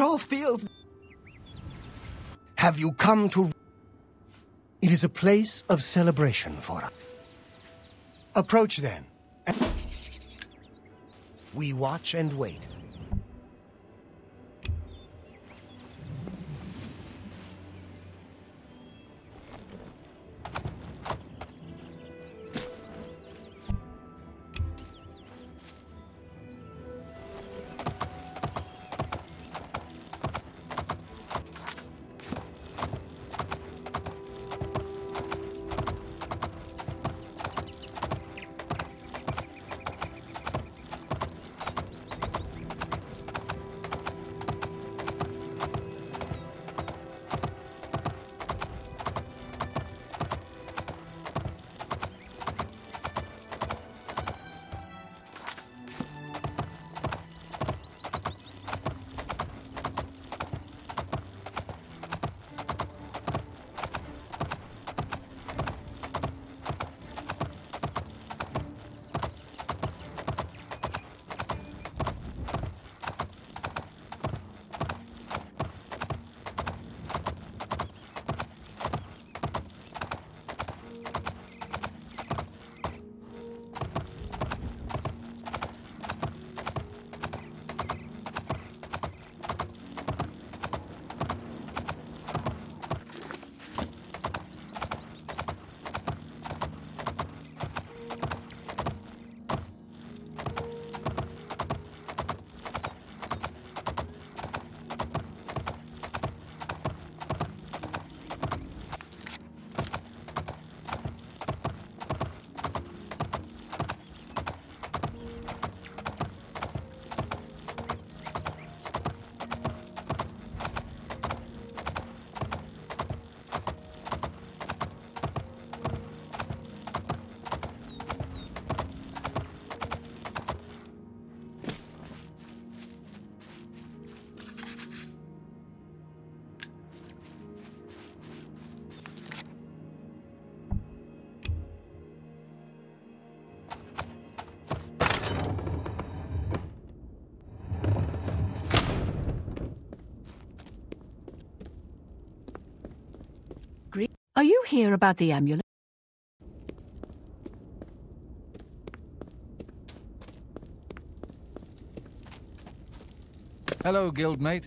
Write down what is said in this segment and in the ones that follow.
It all feels. Have you come to. It is a place of celebration for us. Approach then. We watch and wait. Are you here about the amulet? Hello, guildmate.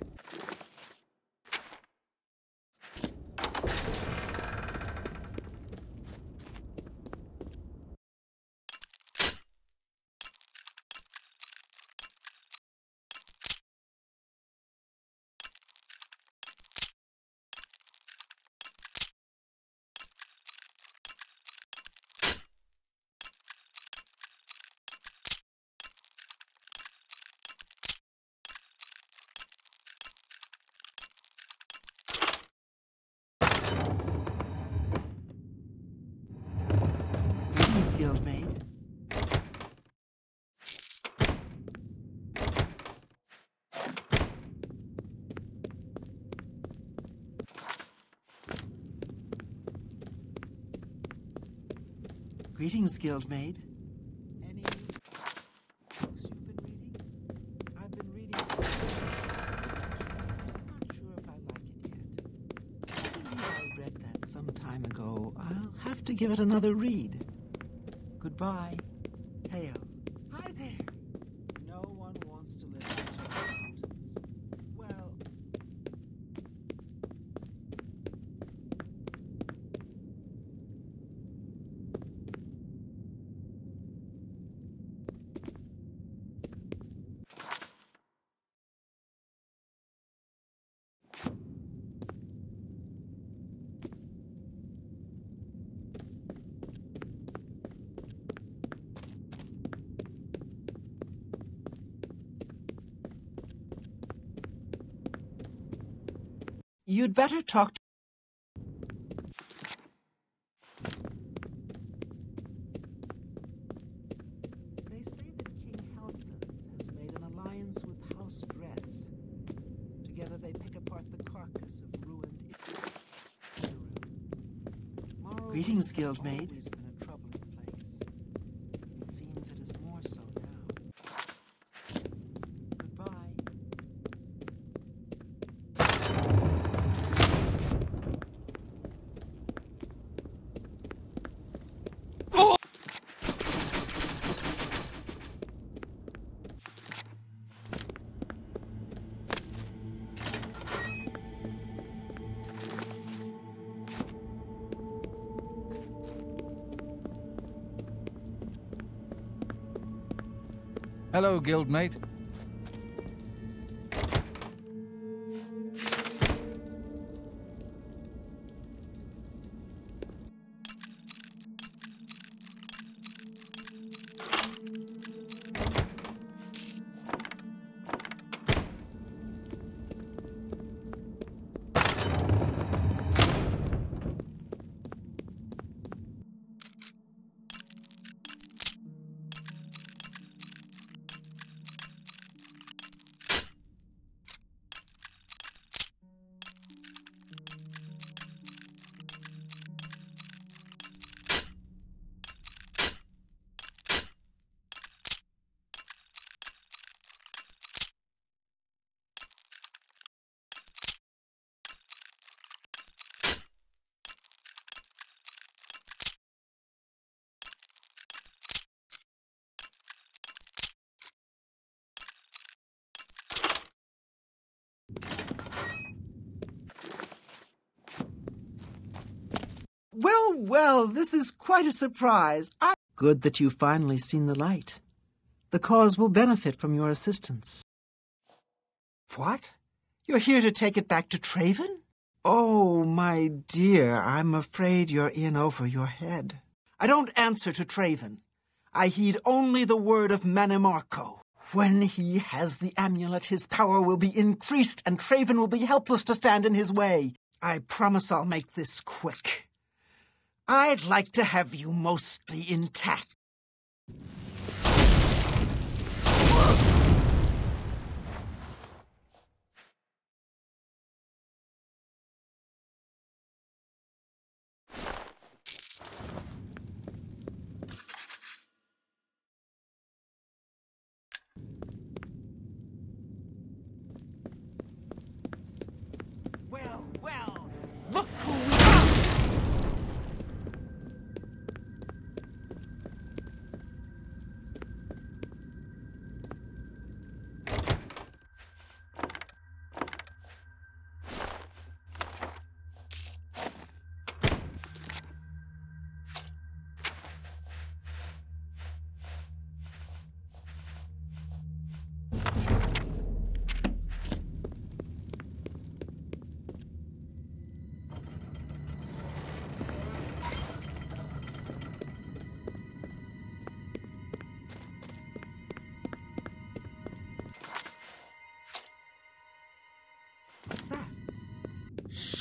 Greetings, Guildmaid. Greetings, Guildmaid. Any books you've been reading? I've been reading. Not sure if I like it yet. I read that some time ago. I'll have to give it another read. Goodbye. Hail. Hi there. No one wants to live in the mountains. Well, you'd better talk to. They say that King Helseth has made an alliance with House Dres. Together they pick apart the carcass of ruined Greetings, Guildmaid. Hello, guildmate. Well, this is quite a surprise. I... Good that you've finally seen the light. The cause will benefit from your assistance. What? You're here to take it back to Traven? Oh, my dear, I'm afraid you're in over your head. I don't answer to Traven. I heed only the word of Manimarco. When he has the amulet, his power will be increased, and Traven will be helpless to stand in his way. I promise I'll make this quick. I'd like to have you mostly intact.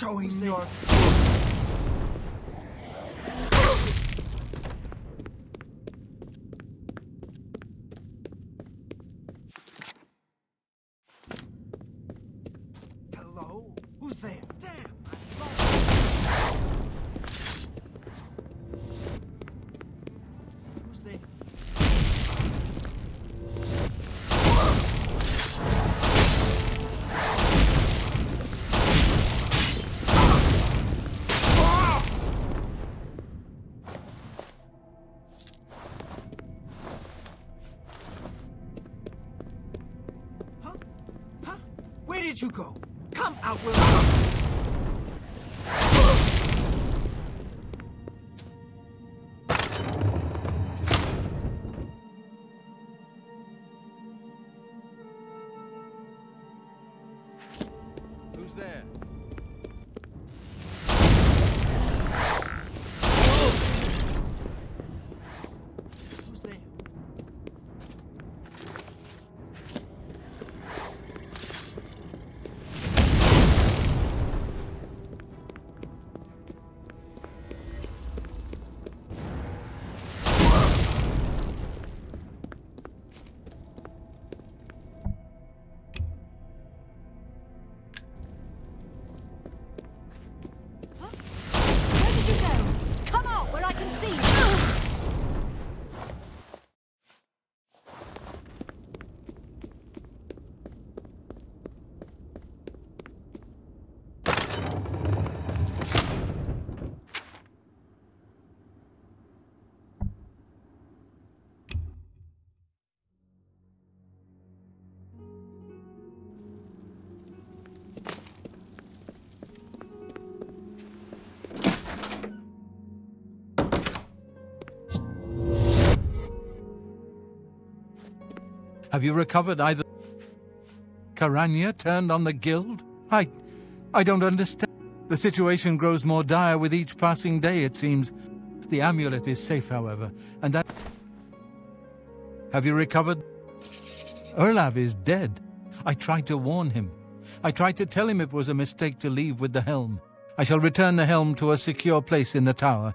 Showing your. Did you go? Come out, will Have you recovered either? Caranya turned on the guild? I. I don't understand. The situation grows more dire with each passing day, it seems. The amulet is safe, however, and that. Have you recovered? Irlav is dead. I tried to warn him. I tried to tell him it was a mistake to leave with the helm. I shall return the helm to a secure place in the tower.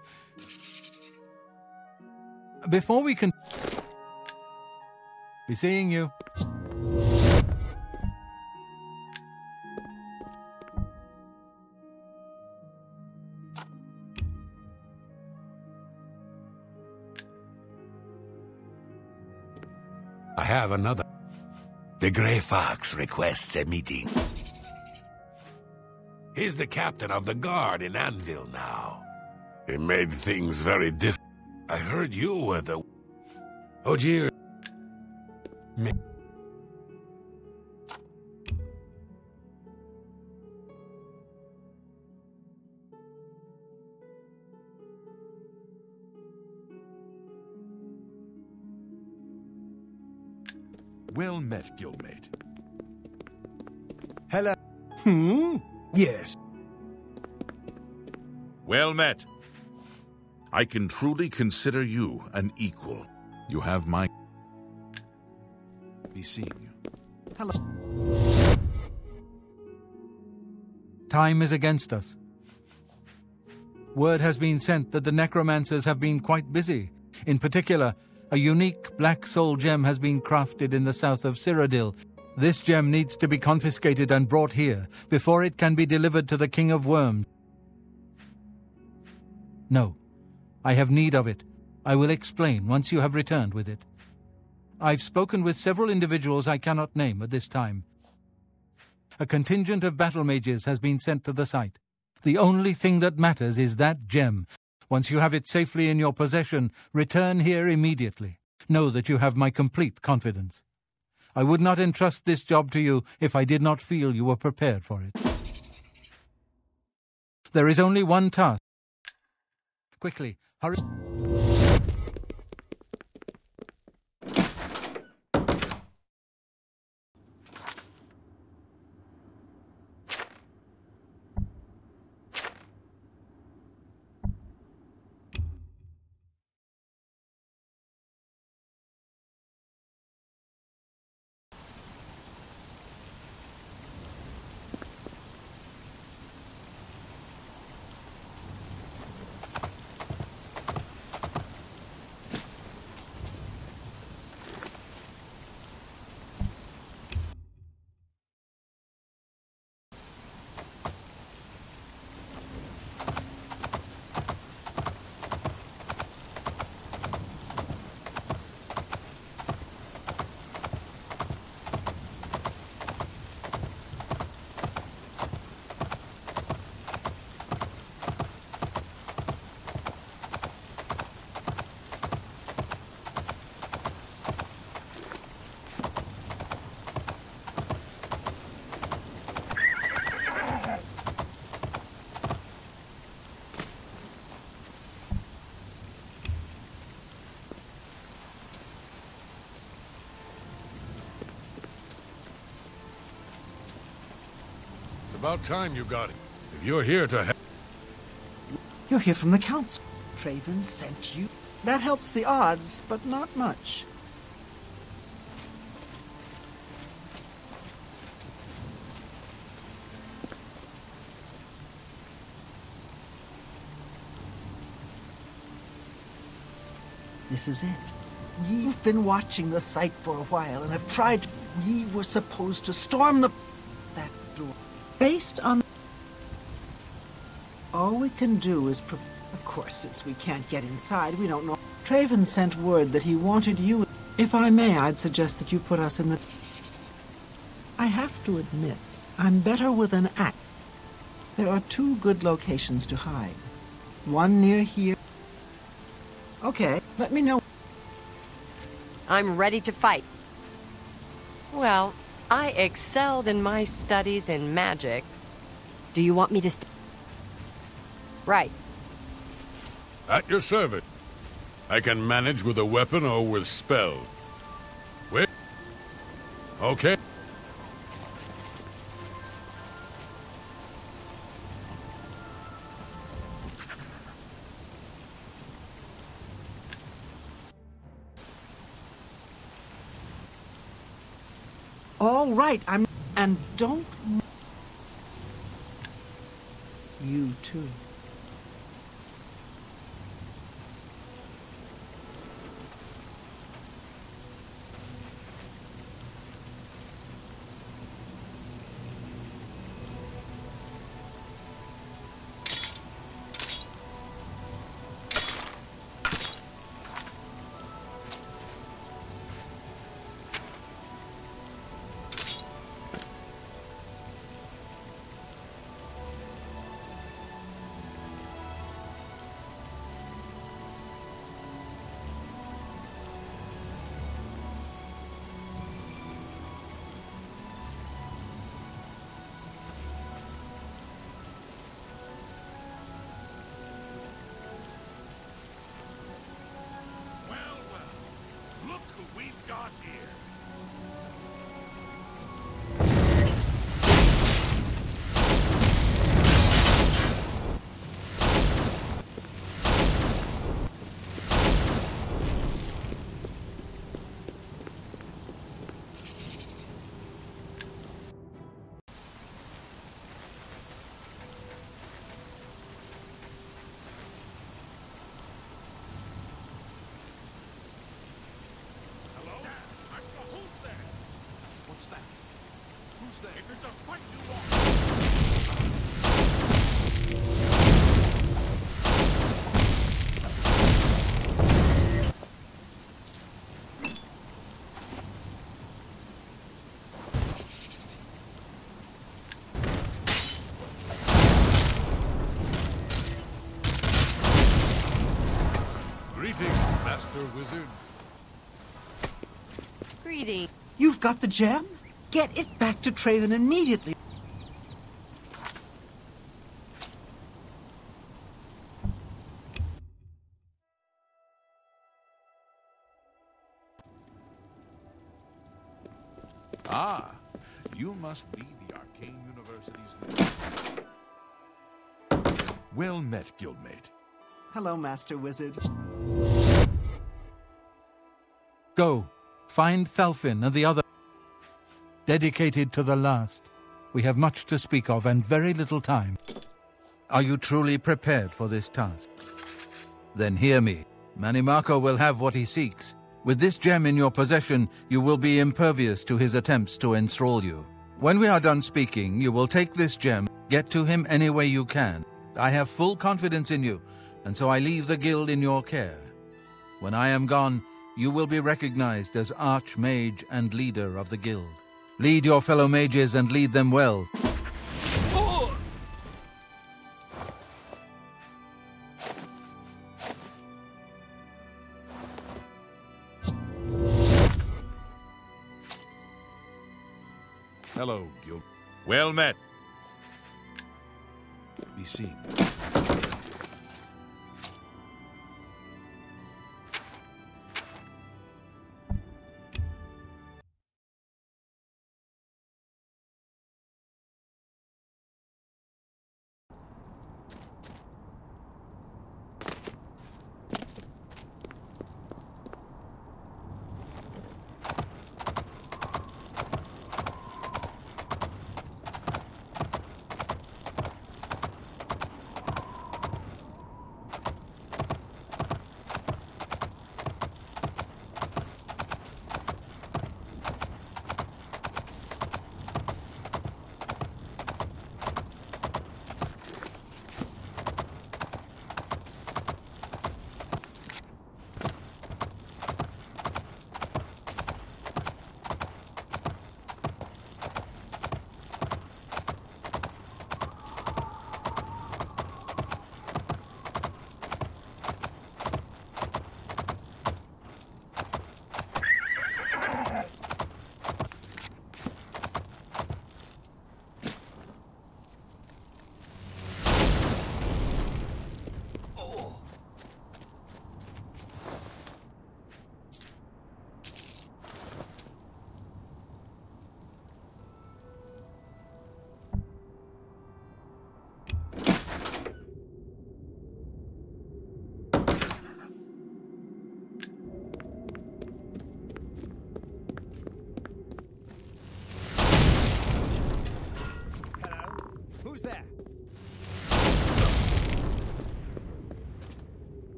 Before we can. Be seeing you. I have another. The Grey Fox requests a meeting. He's the captain of the guard in Anvil now. He made things very different. I heard you were the... Oh, Ogier... met, guildmate. Hello. Hmm? Yes. Well met. I can truly consider you an equal. You have my... Be seeing you. Hello. Time is against us. Word has been sent that the necromancers have been quite busy. In particular, a unique black soul gem has been crafted in the south of Cyrodiil. This gem needs to be confiscated and brought here before it can be delivered to the King of Worms. No, I have need of it. I will explain once you have returned with it. I've spoken with several individuals I cannot name at this time. A contingent of battle mages has been sent to the site. The only thing that matters is that gem. Once you have it safely in your possession, return here immediately. Know that you have my complete confidence. I would not entrust this job to you if I did not feel you were prepared for it. There is only one task. Quickly, hurry. About time you got it. If you're here to help... You're here from the council. Traven sent you. That helps the odds, but not much. This is it. We've been watching the site for a while and have tried. We were supposed to storm the that door. Based on all we can do is pre- Of course, since we can't get inside, we don't know. Traven sent word that he wanted you. If I may, I'd suggest that you put us in the. I have to admit, I'm better with an axe. There are two good locations to hide. One near here. Okay, let me know. I'm ready to fight. Well, I excelled in my studies in magic. Do you want me to Right. At your service. I can manage with a weapon or with spell. Where? Okay. All right, I'm. And don't. You too. Master Wizard. Greeting. You've got the gem? Get it back to Traven immediately. Ah, you must be the Arcane University's new. Well met, guildmate. Hello, Master Wizard. Go, find Thalfin and the other. Dedicated to the last. We have much to speak of and very little time. Are you truly prepared for this task? Then hear me. Manimarco will have what he seeks. With this gem in your possession, you will be impervious to his attempts to enthrall you. When we are done speaking, you will take this gem, get to him any way you can. I have full confidence in you, and so I leave the guild in your care. When I am gone, you will be recognized as Archmage and leader of the guild. Lead your fellow mages and lead them well. Hello, guild. Well met. Be seen.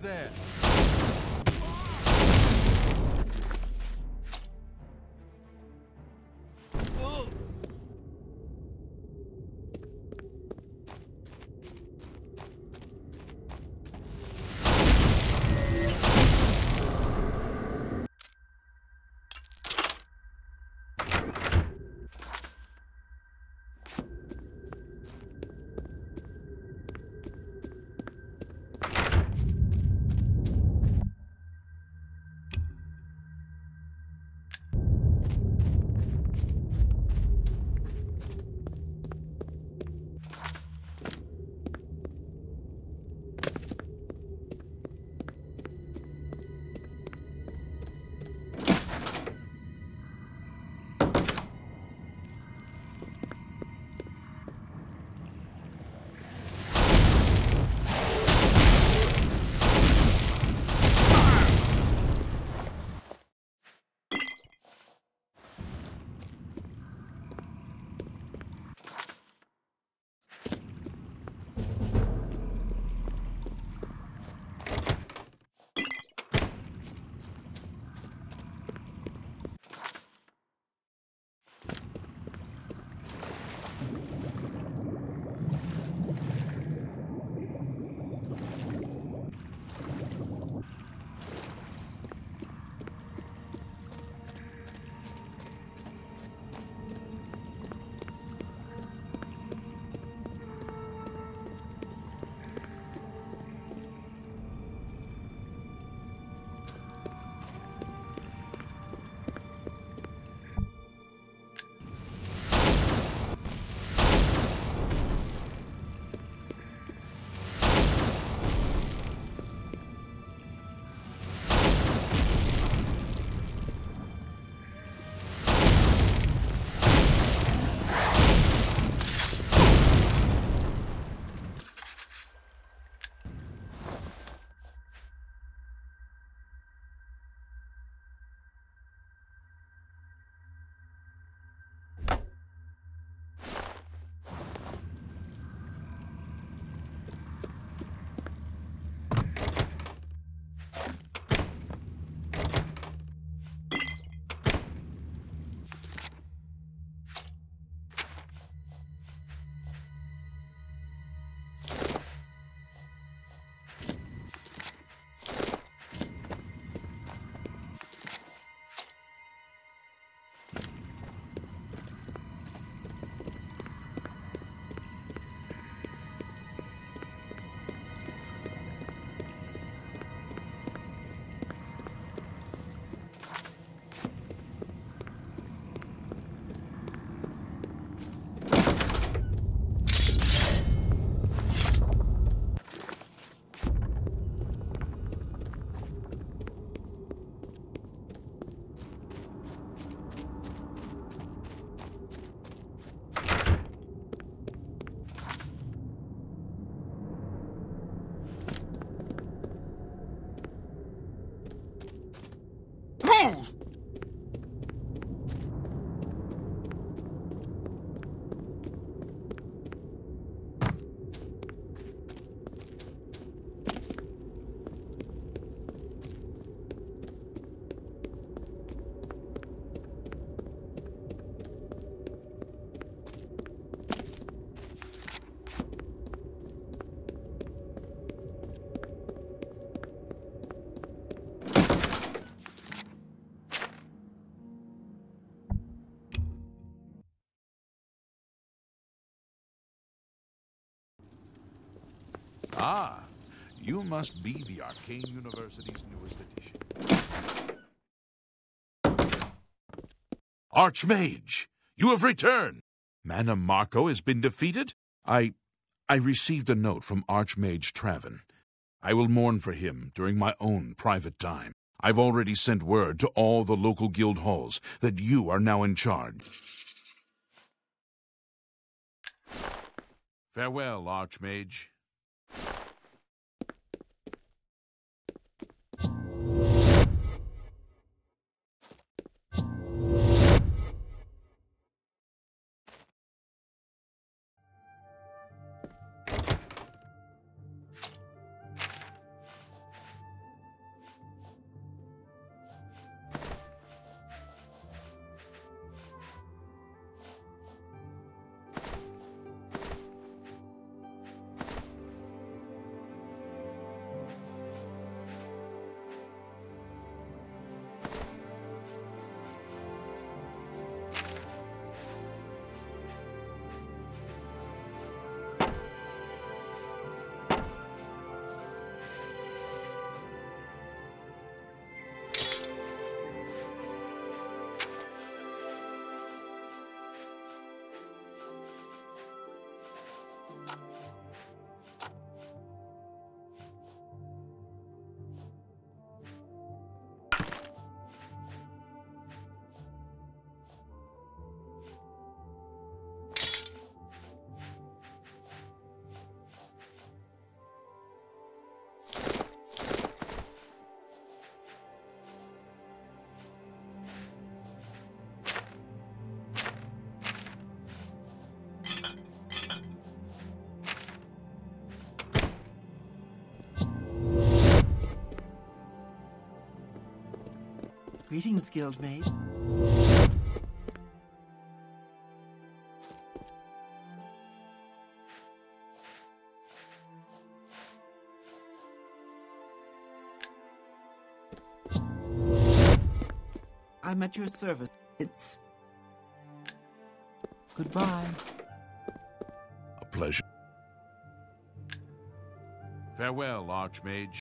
There? You must be the Arcane University's newest addition. Archmage, you have returned. Manimarco has been defeated? I. I received a note from Archmage Traven. I will mourn for him during my own private time. I've already sent word to all the local guild halls that you are now in charge. Farewell, Archmage. you Greetings, Guildmaid. I'm at your service. It's. Goodbye. A pleasure. Farewell, Archmage.